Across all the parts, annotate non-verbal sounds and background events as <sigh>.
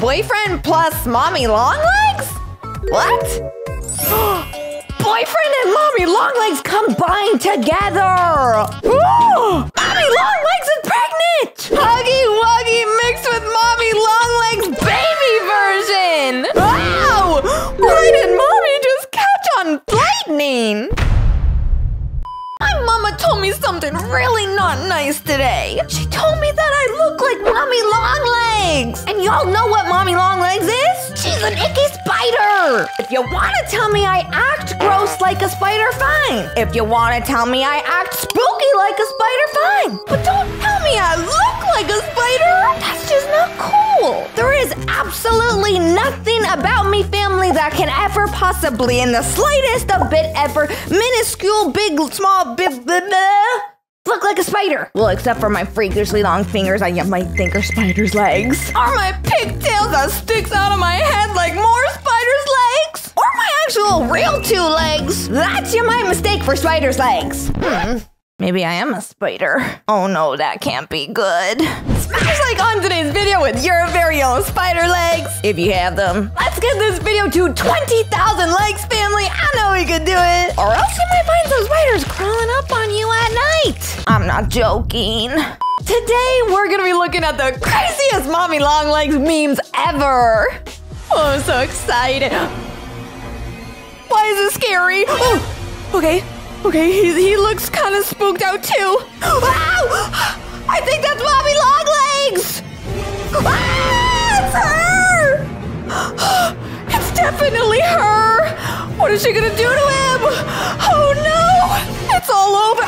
Boyfriend plus mommy long legs? What? <gasps> Boyfriend and mommy long legs combined together! Ooh, mommy long legs is pregnant! Huggy Wuggy mixed with mommy long legs baby version! Wow! Why did mommy just catch on lightning? My mama told me something really not nice today. She told me that look like Mommy Longlegs. And y'all know what Mommy Longlegs is? She's an icky spider. If you want to tell me I act gross like a spider, fine. If you want to tell me I act spooky like a spider, fine. But don't tell me I look like a spider. That's just not cool. There is absolutely nothing about me family that can ever possibly, in the slightest a bit ever, minuscule, big, small, big, blah, look like a spider. Well, except for my freakishly long fingers, I might think are spider's legs. Or my pigtails that sticks out of my head like more spider's legs. Or my actual real two legs. That's your my mistake for spider's legs. Hmm. Maybe I am a spider. Oh no, that can't be good. Smash like on today's video with your very own spider legs, if you have them. Let's get this video to 20,000 likes, family. I know we could do it. Or else you might find some spiders crawling up on you at night. I'm not joking. Today, we're gonna be looking at the craziest mommy long legs memes ever. Oh, I'm so excited. Why is it scary? Oh, okay. Okay, he, he looks kind of spooked out too. <gasps> Ow! <gasps> I think that's Mommy Longlegs! Ah, it's her! It's definitely her! What is she gonna do to him? Oh no! It's all over! <laughs>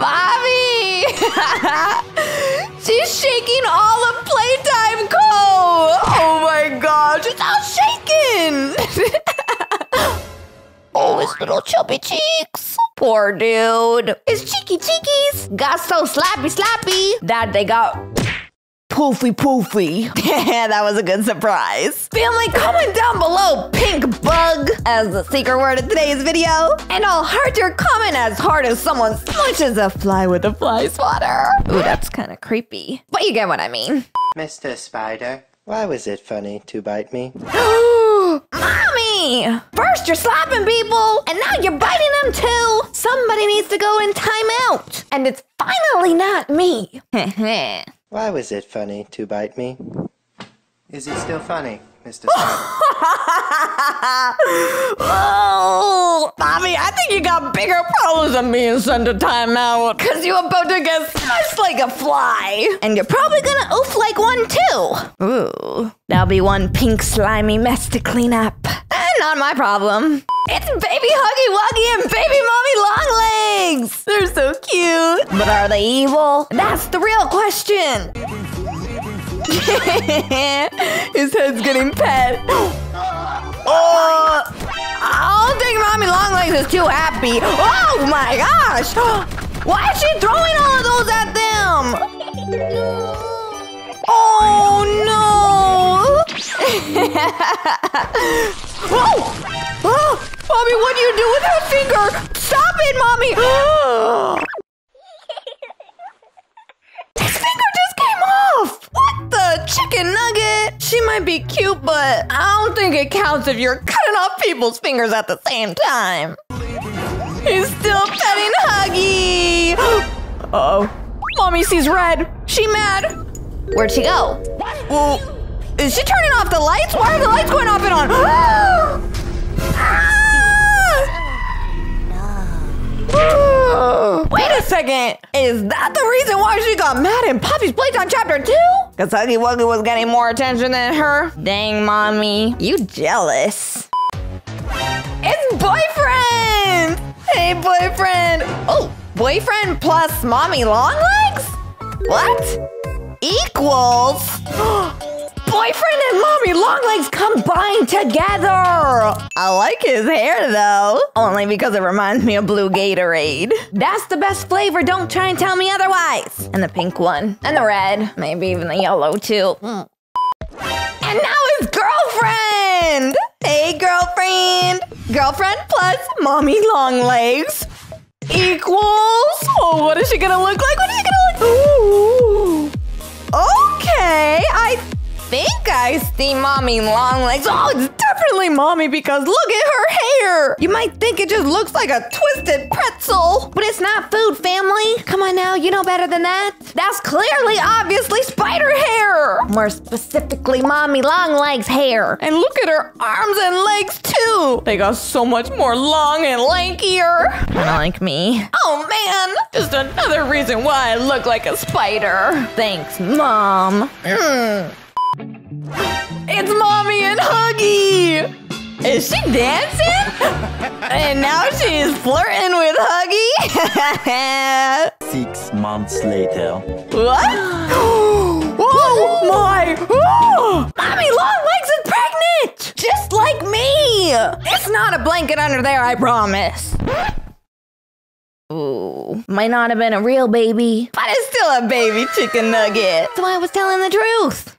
Mommy! <laughs> She's shaking all of playtime co! Oh my gosh, it's all shaking! <laughs> oh, his little chubby cheeks. Poor dude. His cheeky cheekies got so slappy slappy that they got poofy poofy. <laughs> that was a good surprise. Family, comment down below pink bug as the secret word of today's video. And I'll heart your comment as hard as someone smushes a fly with a fly swatter. Ooh, that's kind of creepy. But you get what I mean. Mr. Spider, why was it funny to bite me? <gasps> <gasps> <gasps> Mommy! First you're slapping people, and now you're biting them too! Somebody needs to go in timeout! And it's finally not me! <laughs> Why was it funny to bite me? Is it still funny, Mr. Spider? <laughs> oh, Bobby, I think you got bigger problems than being sent to timeout. Cause you're about to get smashed like a fly. And you're probably gonna oof like one too. Ooh, that'll be one pink slimy mess to clean up. Eh, not my problem. It's baby Huggy Wuggy and baby mommy long legs. They're so cute. But are they evil? That's the real question. <laughs> His head's getting pet. Oh, I don't think Mommy Longlegs is too happy. Oh my gosh! <gasps> Why is she throwing all of those at them? Oh no! <laughs> oh! Oh! Mommy, what do you do with that finger? Stop it, Mommy! <gasps> Oh. Might be cute, but I don't think it counts if you're cutting off people's fingers at the same time. He's still petting Huggy! <gasps> Uh oh. Mommy sees red. She mad. Where'd she go? Well, is she turning off the lights? Why are the lights going off and on? <gasps> <gasps> Wait a second! Is that the reason why she got mad in Poppy's Playtime Chapter 2? Because Huggy Wuggy was getting more attention than her? Dang, mommy. You jealous. It's boyfriend! Hey, boyfriend! Oh, boyfriend plus mommy long legs? What? Equals? <gasps> boyfriend and long legs combined together. I like his hair though, only because it reminds me of blue Gatorade. That's the best flavor, don't try and tell me otherwise. And the pink one, and the red, maybe even the yellow too. Mm. And now his girlfriend! Hey girlfriend! Girlfriend plus mommy long legs equals. Oh, what is she gonna look like? What is she gonna look? Ooh. Okay, I see mommy long legs. Oh, it's definitely mommy because look at her hair. You might think it just looks like a twisted pretzel, but it's not food, family. Come on now, you know better than that. That's clearly, obviously spider hair. More specifically, mommy long legs hair. And look at her arms and legs too. They got so much more long and lankier. Kind of like me. Oh man, just another reason why I look like a spider. Thanks, mom. Mm. It's mommy and Huggy. Is she dancing? and now she's flirting with Huggy. <laughs> Six months later. what? <gasps> oh my! Oh! Mommy Long Legs is pregnant, just like me. It's not a blanket under there, I promise. Ooh, might not have been a real baby, but it's still a baby chicken nugget. So I was telling the truth.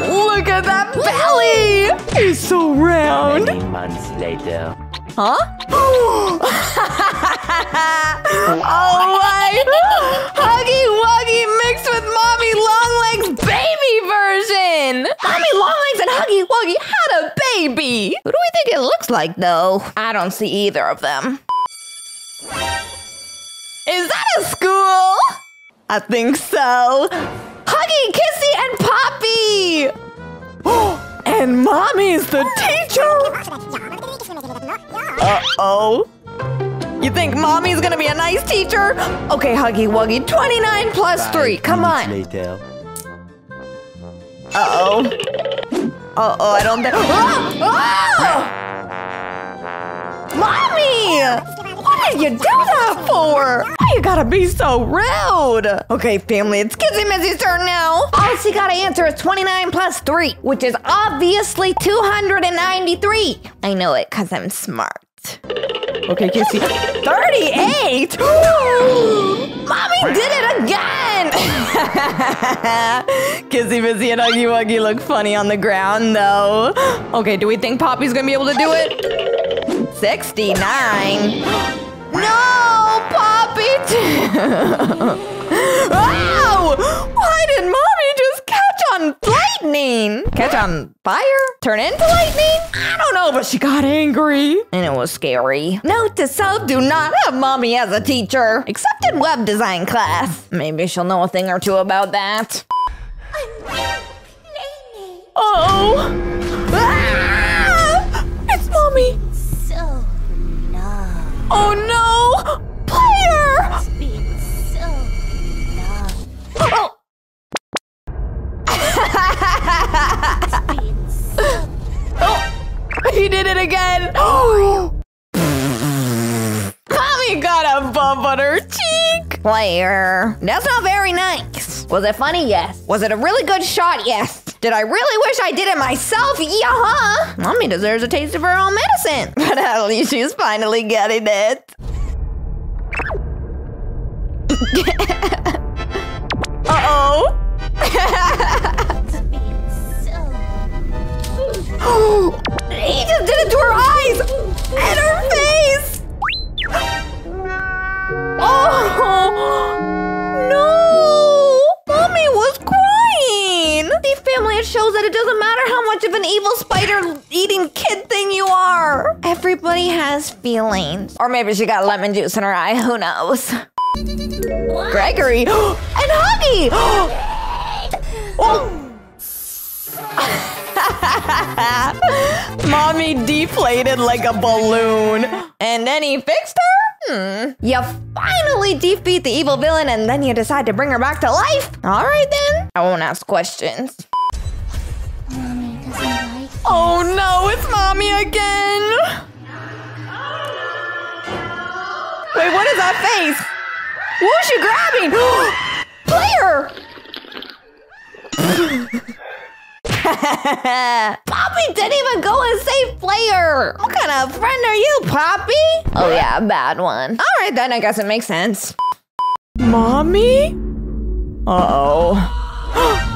Look at that belly! It's so round. Many months later. Huh? <laughs> oh my! Huggy Wuggy mixed with Mommy Longlegs baby version! Mommy Longlegs and Huggy Wuggy had a baby! Who do we think it looks like though? I don't see either of them. Is that a school? I think so. Huggy, Kissy, and Poppy! <gasps> and Mommy's the teacher! Uh-oh. You think Mommy's gonna be a nice teacher? Okay, Huggy Wuggy, 29 plus 3, come on. Uh-oh. Uh-oh, I don't think- <gasps> Ah! Ah! Mommy! Did you do that for? Why you gotta be so rude? Okay, family, it's Kissy Missy's turn now. All she gotta answer is 29 plus 3, which is obviously 293. I know it because I'm smart. Okay, Kissy. 38? <gasps> Mommy did it again! <laughs> Kissy Missy and Huggy Wuggy look funny on the ground, though. <gasps> Okay, do we think Poppy's gonna be able to do it? <gasps> 69. No, Poppy! <laughs> Wow! Why did Mommy just catch on lightning? Catch on fire? Turn into lightning? I don't know, but she got angry. And it was scary. Note to self, do not have Mommy as a teacher. Except in web design class. Maybe she'll know a thing or two about that. Uh-oh. Ah! It's Mommy. So numb. Oh no! Did it again. <gasps> Mommy got a bump on her cheek. Player. That's not very nice. Was it funny? Yes. Was it a really good shot? Yes. Did I really wish I did it myself? Yeah? Mommy deserves a taste of her own medicine. <laughs> But at least she's finally getting it. <laughs> it shows that it doesn't matter how much of an evil spider-eating kid thing you are. Everybody has feelings, or maybe she got lemon juice in her eye. Who knows? Gregory <gasps> and Huggy. <gasps> oh. <laughs> Mommy deflated like a balloon. And then he fixed her? Hmm. You finally defeat the evil villain and then you decide to bring her back to life? Alright then. I won't ask questions. Mommy doesn't like Oh no, it's mommy again. Wait, what is that face? Who's she grabbing? <gasps> Player! <laughs> Poppy didn't even go and save Player. What kind of friend are you, Poppy? Oh yeah, bad one. All right then, I guess it makes sense. Mommy? Uh-oh. <gasps> <gasps>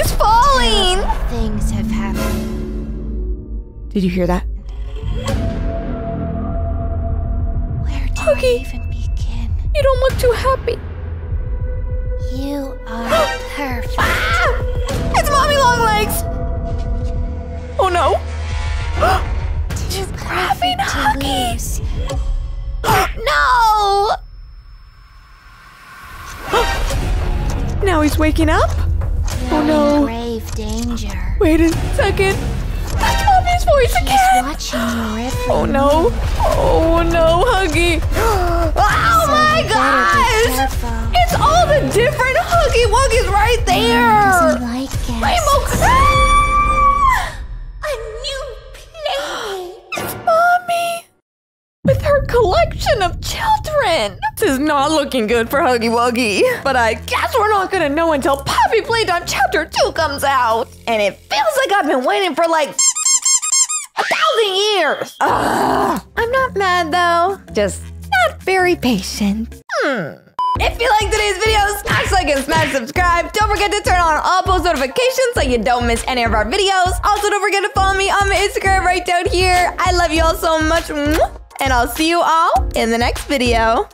Look, he's falling. things have happened. Did you hear that? Where do Cookie. I even begin? You don't look too happy. You are <gasps> perfect. Ah! It's mommy long legs. Oh no. <gasps> She's grabbing To Huggy. lose. <gasps> no. now he's waking up. You're no. grave danger. Wait a second. That's mommy's voice He's again. watching Oh no. Oh no, Huggy. <gasps> oh my better be gosh. It's all the different Huggy Wuggies is not looking good for Huggy Wuggy. But I guess we're not gonna know until Poppy Playtime Chapter 2 comes out. And it feels like I've been waiting for like a thousand years. Ugh. I'm not mad though. Just not very patient. Hmm. If you like today's video, smash like and smash subscribe. Don't forget to turn on all post notifications so you don't miss any of our videos. Also, don't forget to follow me on my Instagram right down here. I love you all so much. And I'll see you all in the next video.